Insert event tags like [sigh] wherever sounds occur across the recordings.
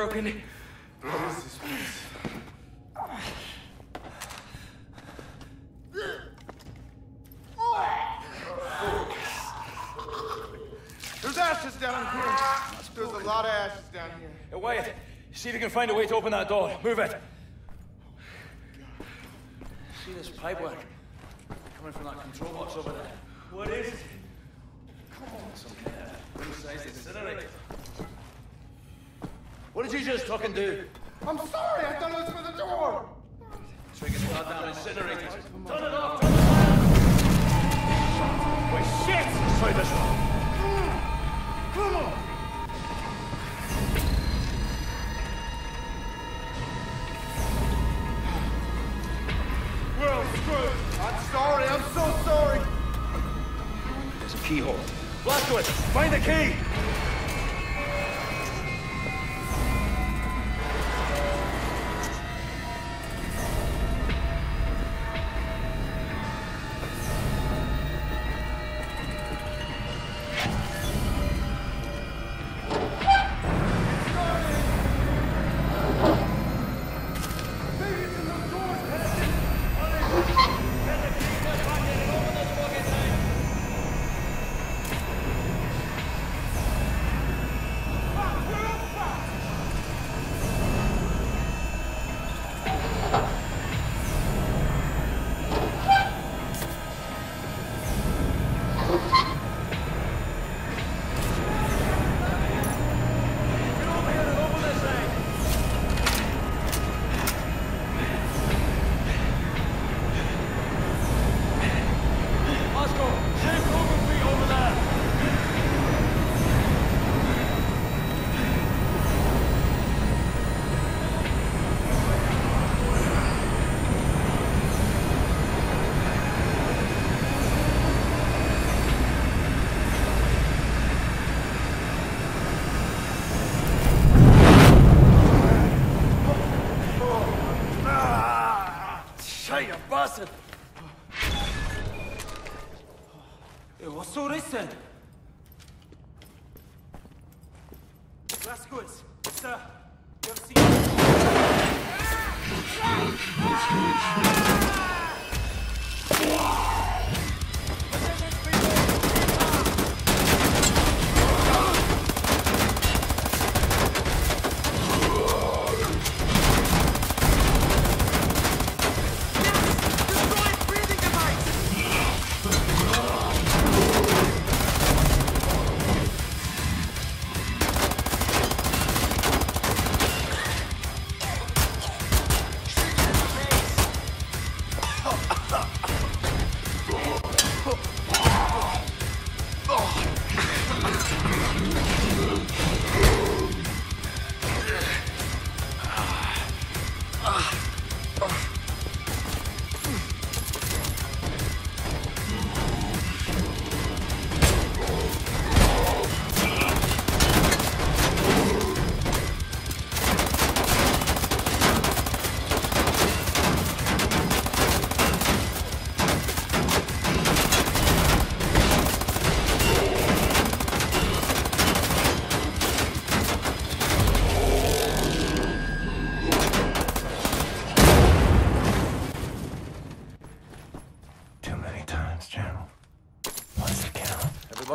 circus. My broken. What is this place? There's ashes down here. There's a lot of ashes down here. Hey, Wyatt, see if you can find a way to open that door. Move it. See this pipework? Coming from that control box over there. What is it? Come on, some kind of good-sized incinerator. What did you just fucking and do? I'm sorry, I thought it was for the door. So you can start down incinerators. Turn it off! Turn it off! Wait, shit! Try this one. Come on. We're all screwed. I'm sorry, I'm so sorry. There's a keyhole. Blazkowicz, find the key!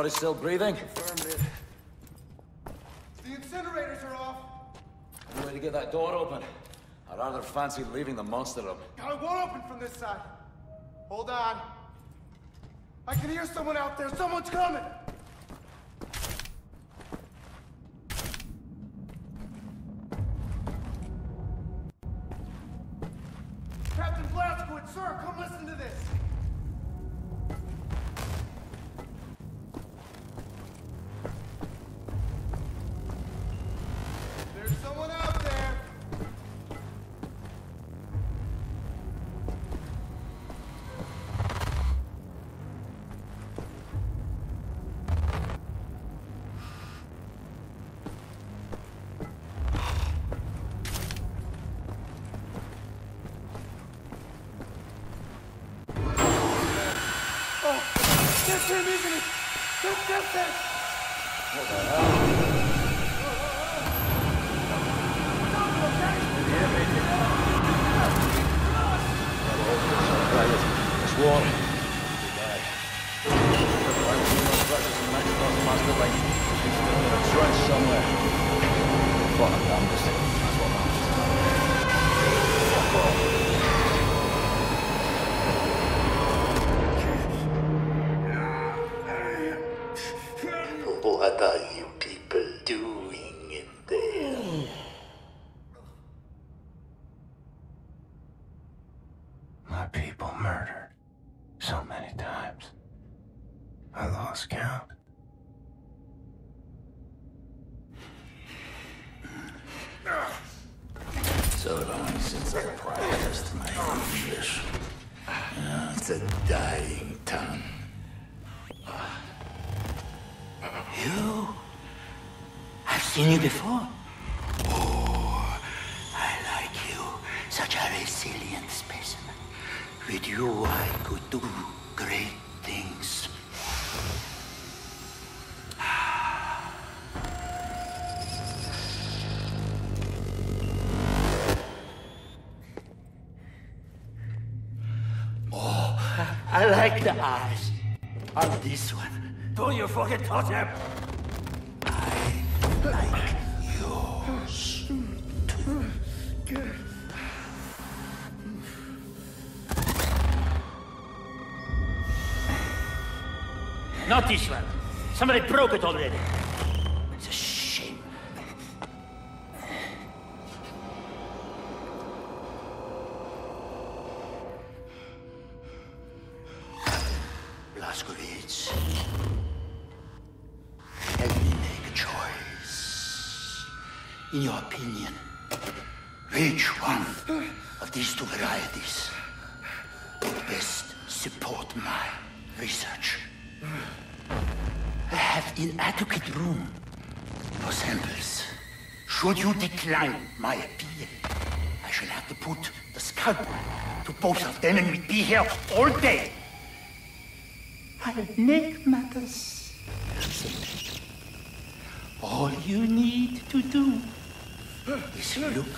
Everybody still breathing? The incinerators are off. Any way to get that door open? I rather fancy leaving the monster room. I won't open from this side. Hold on. I can hear someone out there. Someone's coming. him, isn't it? That's, that's, that's... What the hell? Warning. Goodbye. I'm somewhere. Fuck, I'm just It's a dying tongue. You? I've seen you before. Oh, I like you. Such a resilient specimen. With you, I could do great on this one. Don't you fucking touch him! I like yours. Not this one. Somebody broke it already. Support my research? I have inadequate room for samples. Should you decline my appeal, I shall have to put the scalpel to both of them and we'd be here all day. I'll make matters simple. All you need to do is look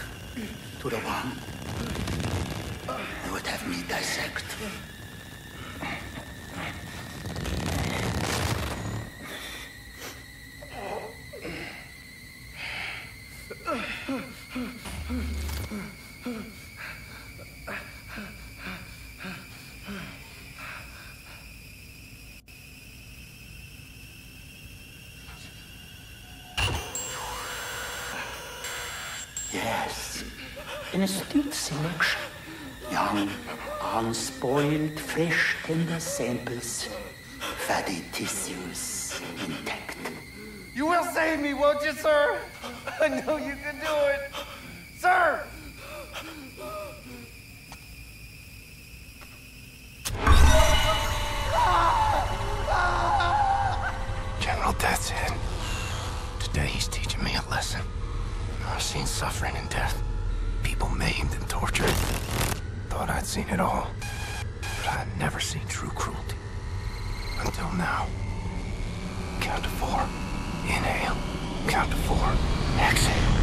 to the one who would have me dissect. Yes, an astute selection. Young, unspoiled, fresh, tender samples. Fatty tissues intact. You will save me, won't you, sir? [laughs] I know you can do it. Sir! General Deathshead. Today he's teaching me a lesson. I've seen suffering and death. People maimed and tortured. Thought I'd seen it all. But I'd never seen true cruelty. Until now. Count to four. Inhale. Count to four. Exhale.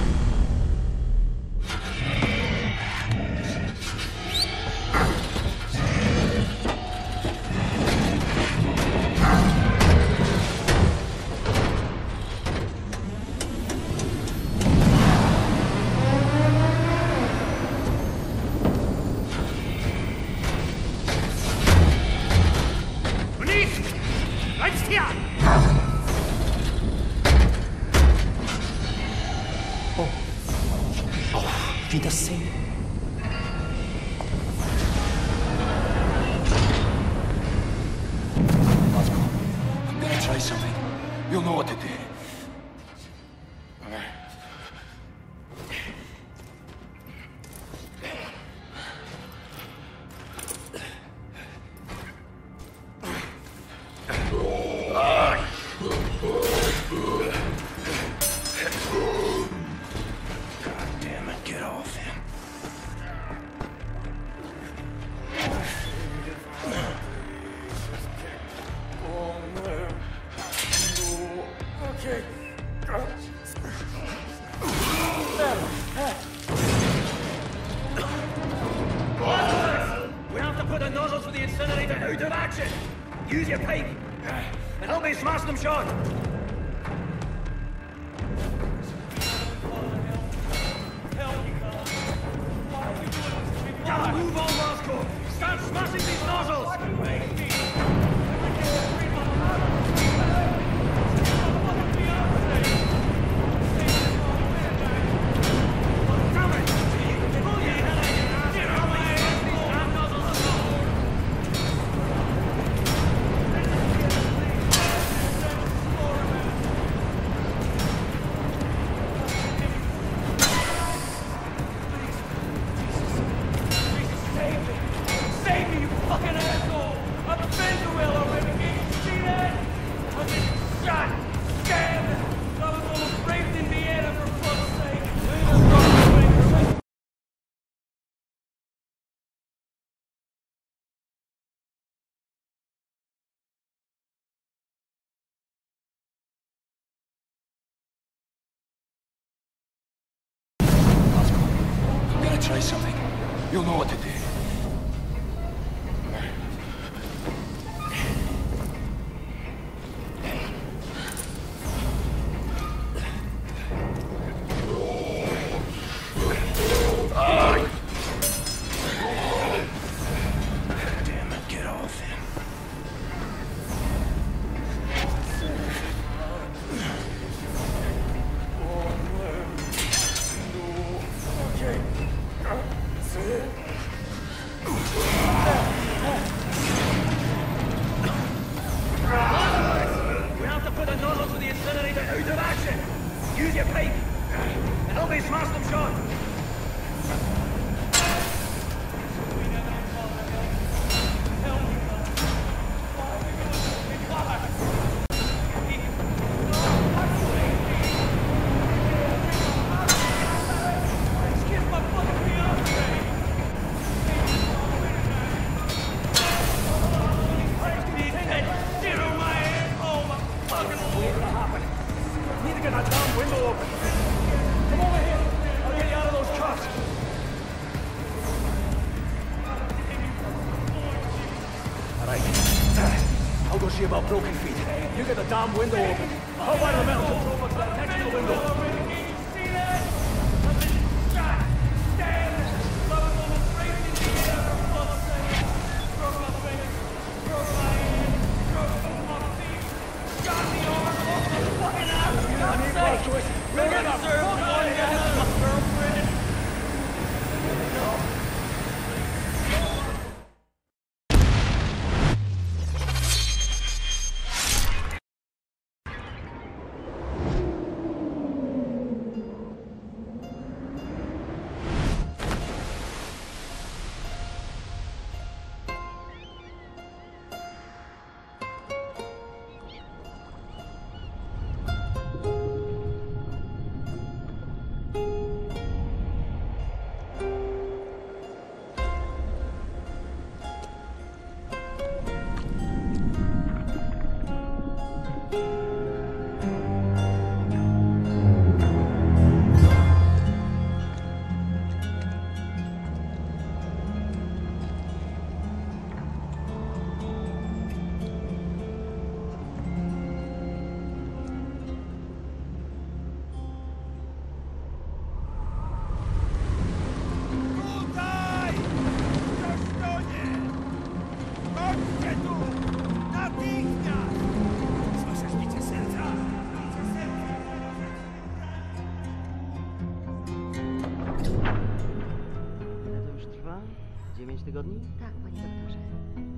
Tom Window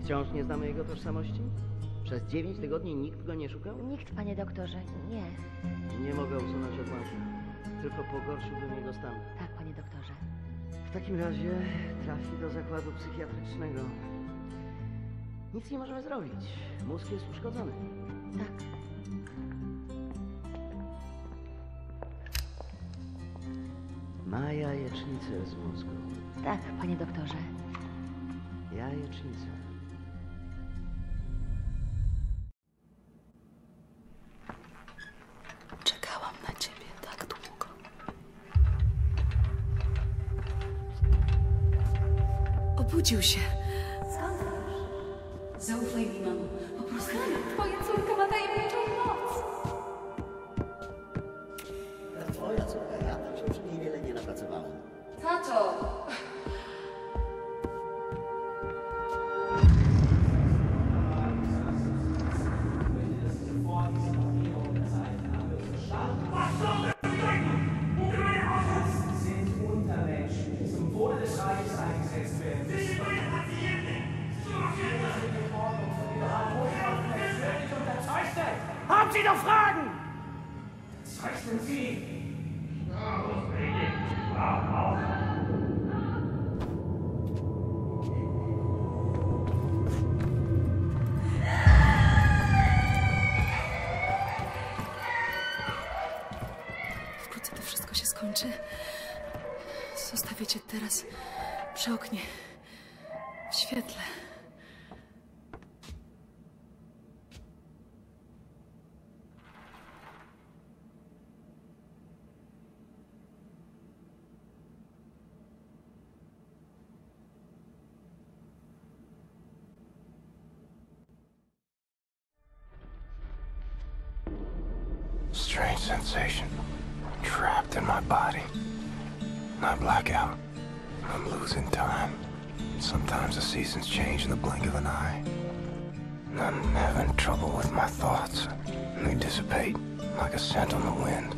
Wciąż nie znamy jego tożsamości? Przez dziewięć tygodni nikt go nie szukał? Nikt, panie doktorze, nie. Nie mogę usunąć od łatwa. Tylko pogorszyłbym jego stan. Tak, panie doktorze. W takim razie trafi do zakładu psychiatrycznego. Nic nie możemy zrobić. Mózg jest uszkodzony. Tak. Ma jajecznicę z mózgu. Tak, panie doktorze. Jajecznicę. 就是。Sie doch fragen! Was sind Sie? Wkrótce to wszystko się skończy. Zostawię cię teraz przy oknie. W świetle. I black out. I'm losing time. Sometimes the seasons change in the blink of an eye. I'm having trouble with my thoughts. They dissipate like a scent on the wind.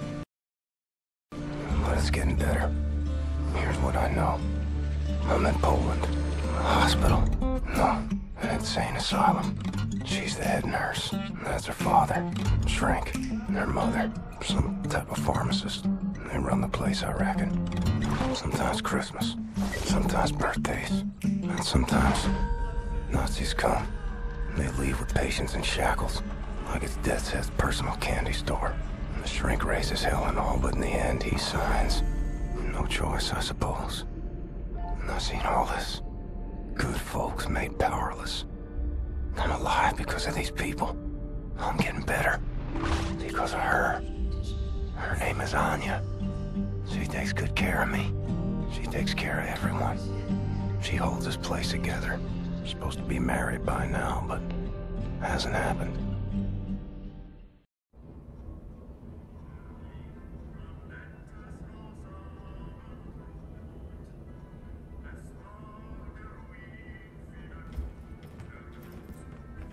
But it's getting better. Here's what I know. I'm in Poland. A hospital. No, an insane asylum. She's the head nurse. That's her father. Shrink. Her mother. Some type of pharmacist. They run the place, I reckon. Sometimes Christmas. Sometimes birthdays. And sometimes Nazis come. They leave with patients in shackles. Like it's Deathshead's personal candy store. And the shrink raises hell and all, but in the end he signs. No choice, I suppose. And I've seen all this. Good folks made powerless. I'm alive because of these people. I'm getting better. Because of her. Her name is Anya. She takes good care of me. She takes care of everyone. She holds this place together. Supposed to be married by now, but hasn't happened.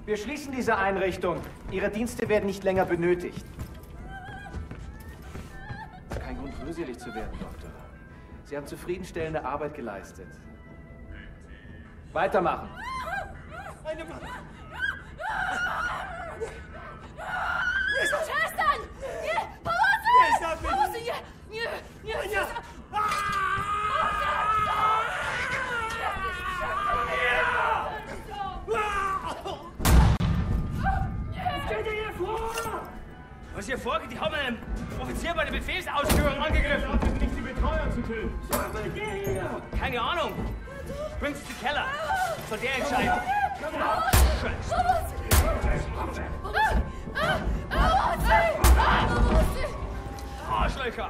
Wir schließen diese Einrichtung. Ihre Dienste werden nicht länger benötigt. Rührselig zu werden, Doktor. Sie haben zufriedenstellende Arbeit geleistet. Weitermachen. Meine Mutter! Przestań! Nie! Pomocy! Nie, zabij! Pomocy! Nie! Nie! Nie! Ania! Was geht hier vor? Was hier vorgeht, die haben einen Offizier bei der Befehlsausführung angegriffen. Das hat nichts mit Betreuer zu tun. Keine Ahnung. Bringt sie zu Keller. Soll der entscheiden. Arschlöcher.